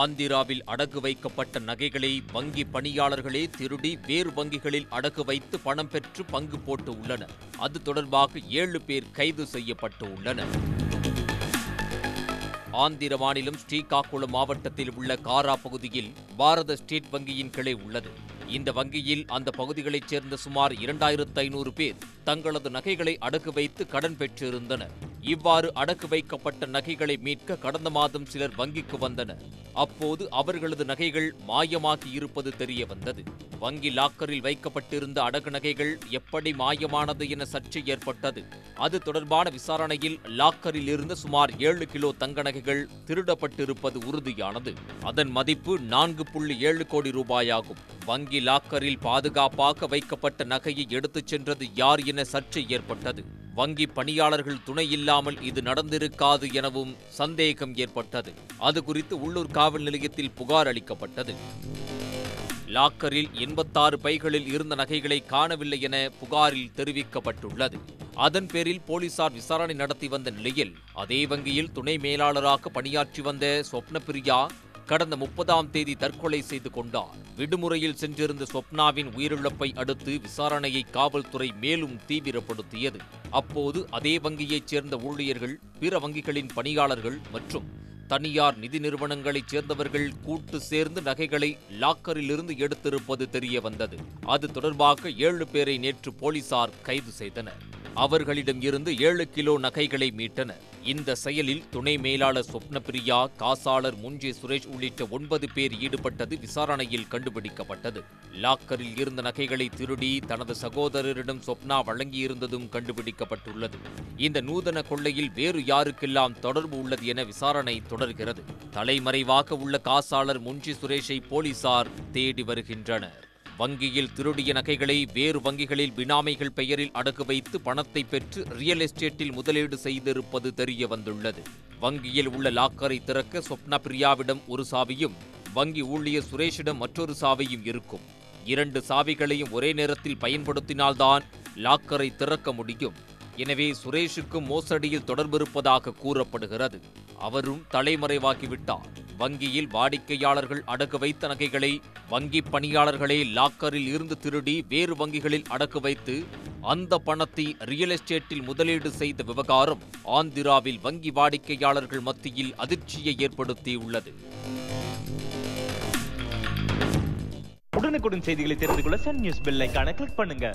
ஆந்திராவில் அடகு வைக்கப்பட்ட நகைகளை வங்கி பணியாளர்களே திருடி வேறு வங்கிகளில் அடகு வைத்து பணம் பெற்று பங்கு போட்டு உள்ளனர். அது தொடர்பாக ஏழு பேர் கைது செய்யப்பட்டு உள்ளனர். ஆந்திர மாநிலம் ஸ்ரீகாக்குளம் மாவட்டத்தில் உள்ள காரா பகுதியில் பாரத ஸ்டேட் வங்கியின் கிளை உள்ளது. இந்த வங்கியில் அந்த பகுதிகளைச் சேர்ந்த சுமார் இரண்டாயிரத்து ஐநூறு பேர் தங்களது நகைகளை அடகு வைத்து கடன் பெற்றிருந்தனர். இவ்வாறு அடகு வைக்கப்பட்ட நகைகளை மீட்க கடந்த மாதம் சிலர் வங்கிக்கு வந்தனர். அப்போது அவர்களது நகைகள் மாயமாகி இருப்பது தெரிய வந்தது. வங்கி லாக்கரில் வைக்கப்பட்டிருந்த அடகு நகைகள் எப்படி மாயமானது என சர்ச்சை ஏற்பட்டது. அது தொடர்பான விசாரணையில் லாக்கரில் இருந்த சுமார் ஏழு கிலோ தங்க நகைகள் திருடப்பட்டிருப்பது உறுதியானது. அதன் மதிப்பு நான்கு புள்ளி ஏழு கோடி ரூபாயாகும். வங்கி லாக்கரில் பாதுகாப்பாக வைக்கப்பட்ட நகையை எடுத்துச் சென்றது யார் என சர்ச்சை ஏற்பட்டது. வங்கி பணியாளர்கள் துணை இல்லாமல் இது நடந்திருக்காது எனவும் சந்தேகம் ஏற்பட்டது. அது குறித்து உள்ளூர் காவல் நிலையத்தில் புகார் அளிக்கப்பட்டது. லாக்கரில் எண்பத்தாறு பைகளில் இருந்த நகைகளை காணவில்லை என புகாரில் தெரிவிக்கப்பட்டுள்ளது. அதன் பேரில் போலீசார் விசாரணை நடத்தி வந்த நிலையில் அதே வங்கியில் துணை மேலாளராக பணியாற்றி வந்த சொப்னபிரியா கடந்த முப்பதாம் தேதி தற்கொலை செய்து கொண்டார். விடுமுறையில் சென்றிருந்த ஸ்வப்னாவின் உயிரிழப்பை அடுத்து விசாரணையை காவல்துறை மேலும் தீவிரப்படுத்தியது. அப்போது அதே வங்கியைச் சேர்ந்த ஊழியர்கள் பிற வங்கிகளின் பணியாளர்கள் மற்றும் தனியார் நிதி நிறுவனங்களைச் சேர்ந்தவர்கள் கூட்டு சேர்ந்து நகைகளை லாக்கரிலிருந்து எடுத்திருப்பது தெரிய வந்தது அது தொடர்பாக ஏழு பேரை நேற்று போலீசார் கைது செய்தனர். அவர்களிடம் இருந்து ஏழு கிலோ நகைகளை மீட்டனர். இந்த செயலில் துணை மேலாளர் சொப்னபிரியா காசாளர் முன்ஜே சுரேஷ் உள்ளிட்ட ஒன்பது பேர் ஈடுபட்டது விசாரணையில் கண்டுபிடிக்கப்பட்டது. லாக்கரில் இருந்த நகைகளை திருடி தனது சகோதரரிடம் சொப்னா வழங்கியிருந்ததும் கண்டுபிடிக்கப்பட்டுள்ளது. இந்த நூதன கொள்ளையில் வேறு யாருக்கெல்லாம் தொடர்பு உள்ளது என விசாரணை தொடர்கிறது. தலைமறைவாக உள்ள காசாளர் முன்ஜி சுரேஷை போலீசார் தேடி வருகின்றனர். வங்கியில் திருடிய நகைகளை வேறு வங்கிகளில் பினாமிகள் பெயரில் அடகு வைத்து பணத்தை பெற்று ரியல் எஸ்டேட்டில் முதலீடு செய்திருப்பது தெரிய வந்துள்ளது வங்கியில் உள்ள லாக்கரை திறக்க சொப்னா பிரியாவிடம் ஒரு சாவியும் வங்கி ஊழியர் சுரேஷிடம் மற்றொரு சாவியும் இருக்கும். இரண்டு சாவிகளையும் ஒரே நேரத்தில் பயன்படுத்தினால்தான் லாக்கரை திறக்க முடியும். எனவே சுரேஷுக்கும் மோசடியில் தொடர்பு இருப்பதாக கூறப்படுகிறது. அவரும் தலைமறைவாகிவிட்டார். வங்கியில் வாடிக்கையாளர்கள் அடகு வைத்த நகைகளை வங்கி பணியாளர்களே லாக்கரில் இருந்து திருடி வேறு வங்கிகளில் அடகு வைத்து அந்த பணத்தை ரியல் எஸ்டேட்டில் முதலீடு செய்த விவகாரம் ஆந்திராவில் வங்கி வாடிக்கையாளர்கள் மத்தியில் அதிர்ச்சியை ஏற்படுத்தியுள்ளது. உடனுக்குடன் செய்திகளை தெரிந்து கொள்ள சன் நியூஸ் பெல் ஐகானை கிளிக் பண்ணுங்க.